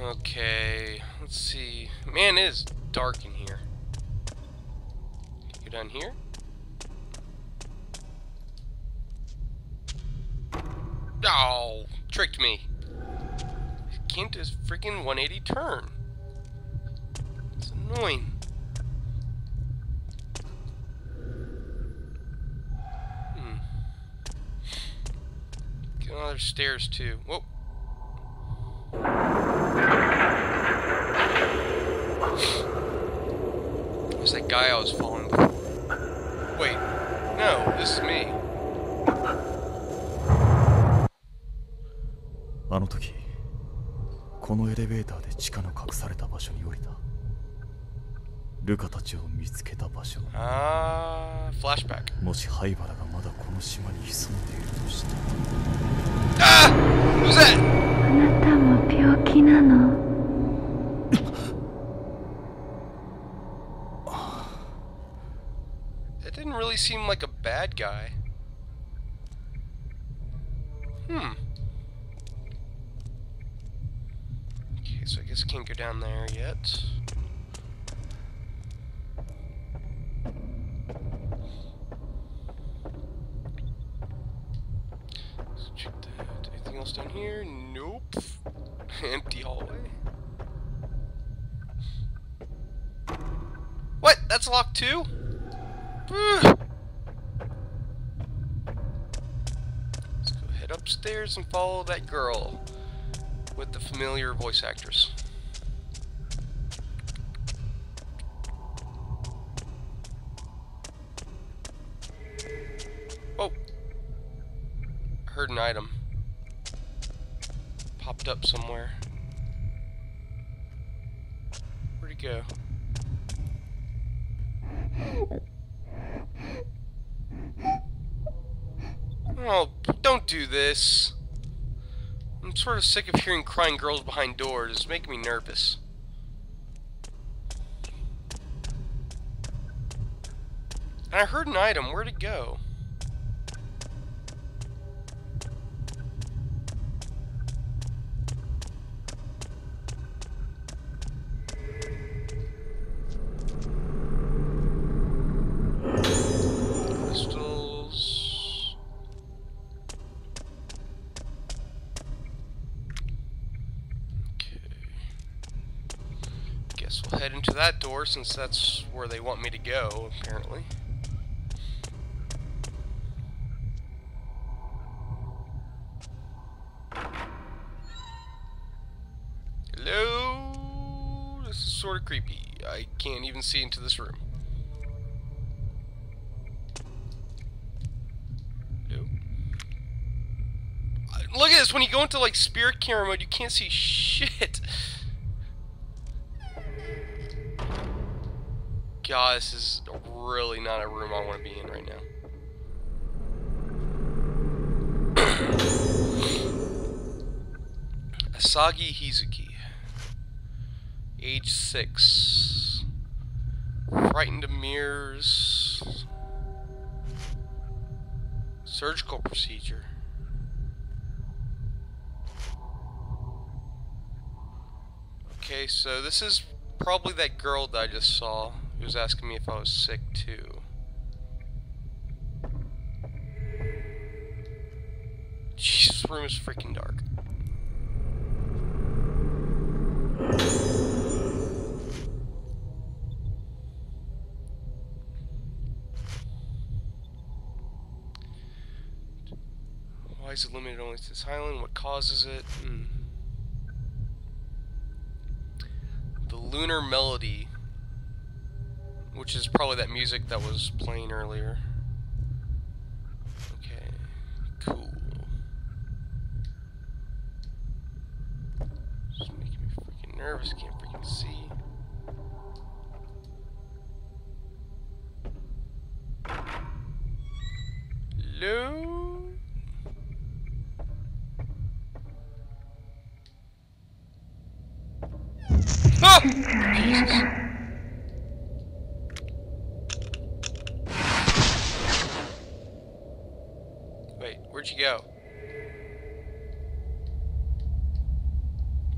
Okay, let's see. Man, it is dark in here. Go down here. Oh, tricked me. Can't just freaking 180 turn. It's annoying. Hmm. Get on other stairs too. Whoa. Guy I was following before. Wait. No, this is me. あの時このエレベーターで地下の隠された場所に降りたルカたちを見つけた場所 Ah, flashback. もし灰原がまだこの島に潜んでいるとして Ah! Who's that? あなたも病気なの？Seem like a bad guy. Hmm. Okay, so I guess I can't go down there yet. Let's check that. Anything else down here? Nope. Empty hallway. What? That's locked too? Ugh. Let's go head upstairs and follow that girl with the familiar voice actress. Oh! Heard an item. Popped up somewhere. Where'd it go? Oh, don't do this. I'm sort of sick of hearing crying girls behind doors. It's making me nervous. And I heard an item. Where'd it go? We'll head into that door since that's where they want me to go, apparently. Hello? This is sort of creepy. I can't even see into this room. Look at this, when you go into like spirit camera mode, you can't see shit. God, this is really not a room I want to be in right now. Asagi Hizuki. Age 6. Frightened of mirrors. Surgical procedure. Okay, so this is probably that girl that I just saw who was asking me if I was sick too. This room is freaking dark. Why is it limited only to this island? What causes it? Hmm. The Lunar Melody, which is probably that music that was playing earlier. Okay, cool. Just making me freaking nervous. Can't freaking see. Hello? Ah! Jesus. Wait, where'd you go?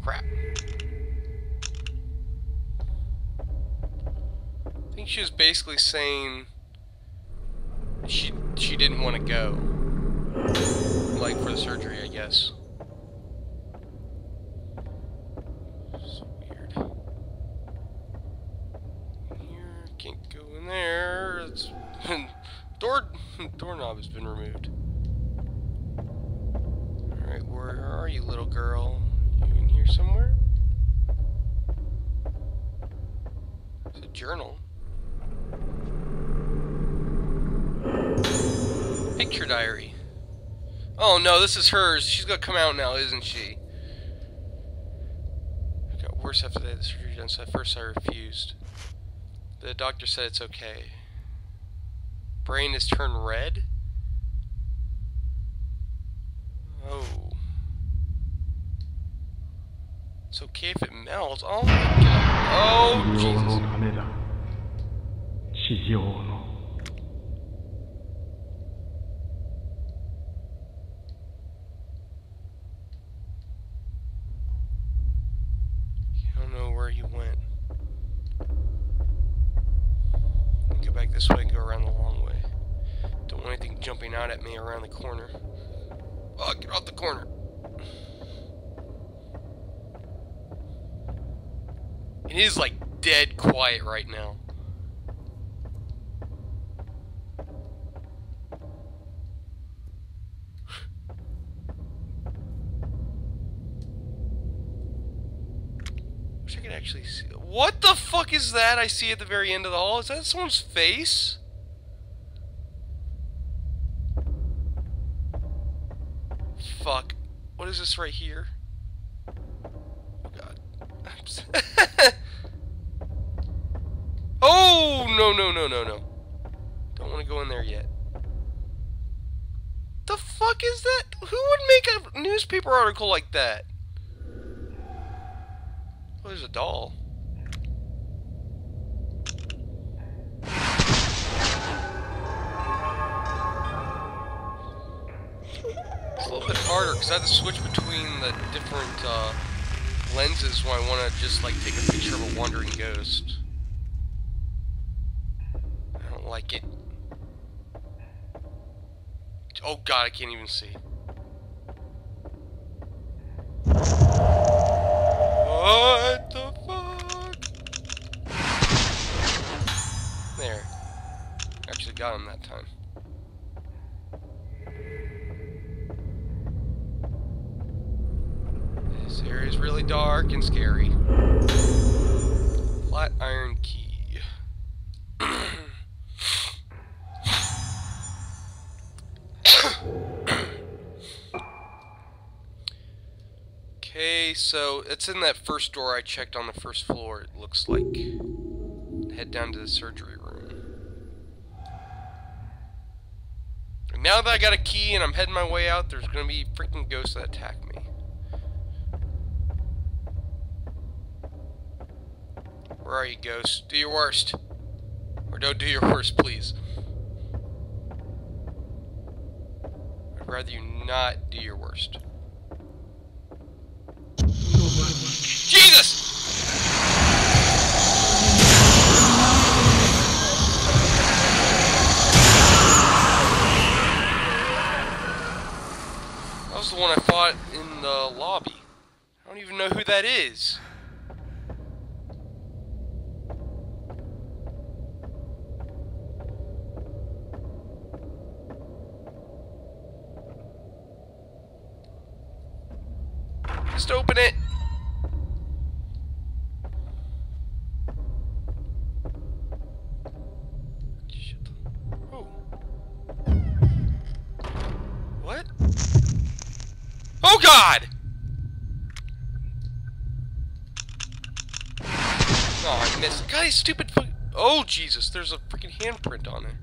Crap. She was basically saying she she didn't want to go, like for the surgery, I guess. So weird. Here, can't go in there. It's door doorknob has been removed. All right, where are you, little girl? You in here somewhere? It's a journal. Picture diary. Oh no, this is hers. She's gonna come out now, isn't she? I got worse after they had the surgery done, so at first I refused. The doctor said it's okay. Brain has turned red? Oh. It's okay if it melts. Oh my god. Oh, Jesus. He went. Go back this way and go around the long way. Don't want anything jumping out at me around the corner. Oh, get off the corner. It is like dead quiet right now. Could actually see. What the fuck is that I see at the very end of the hall? Is that someone's face? Fuck. What is this right here? Oh god. oh no no no no no. Don't want to go in there yet. The fuck is that? Who would make a newspaper article like that? There's a doll. It's a little bit harder because I have to switch between the different uh, lenses when I want to just like take a picture of a wandering ghost. I don't like it. Oh god, I can't even see. What the fuck? There. Actually got him that time. This area is really dark and scary. Flat iron key. Okay, so it's in that first door I checked on the first floor, it looks like. Head down to the surgery room. And now that I got a key and I'm heading my way out, there's gonna be freaking ghosts that attack me. Where are you, ghosts? Do your worst. Or don't do your worst, please. I'd rather you not do your worst. The lobby. I don't even know who that is. Just open it. Oh God! Oh, I missed. God, these stupid. Oh Jesus! There's a freaking handprint on it.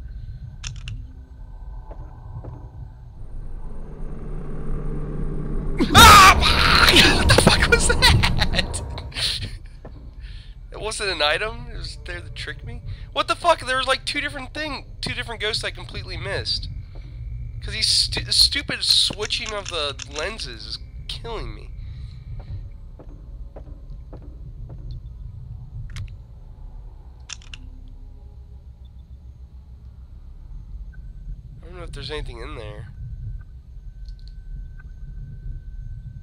Ah! what the fuck was that? It wasn't an item. It was there to trick me. What the fuck? There was like two different thing, two different ghosts I completely missed. Because these stu stupid switching of the lenses is killing me. I don't know if there's anything in there.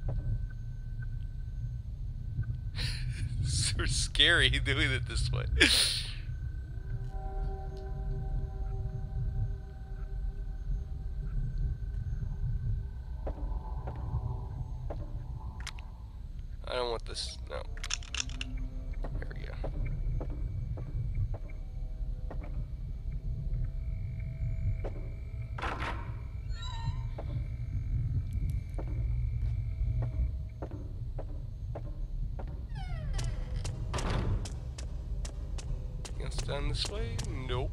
We're scary doing it this way. this way? Nope.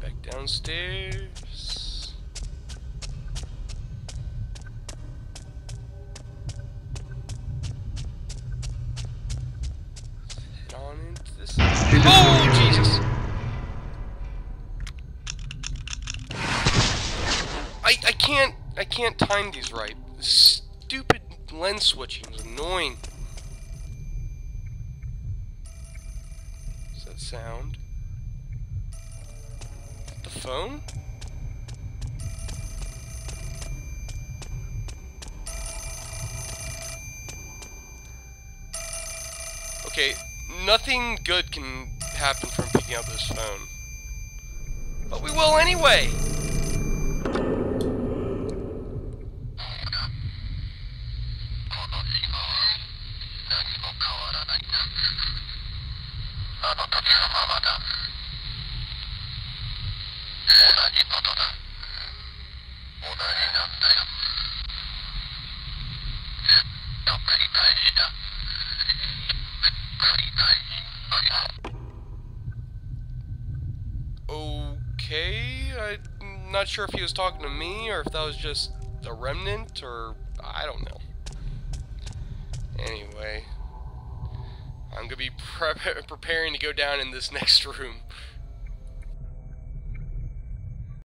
Back downstairs. Oh, Jesus! I I can't I can't time these right. This lens switching is annoying. Is that sound? The phone? Okay, nothing good can happen from picking up this phone. But we will anyway! Okay, I'm not sure if he was talking to me or if that was just a remnant or I don't know. Anyway, I'm gonna be pre preparing to go down in this next room.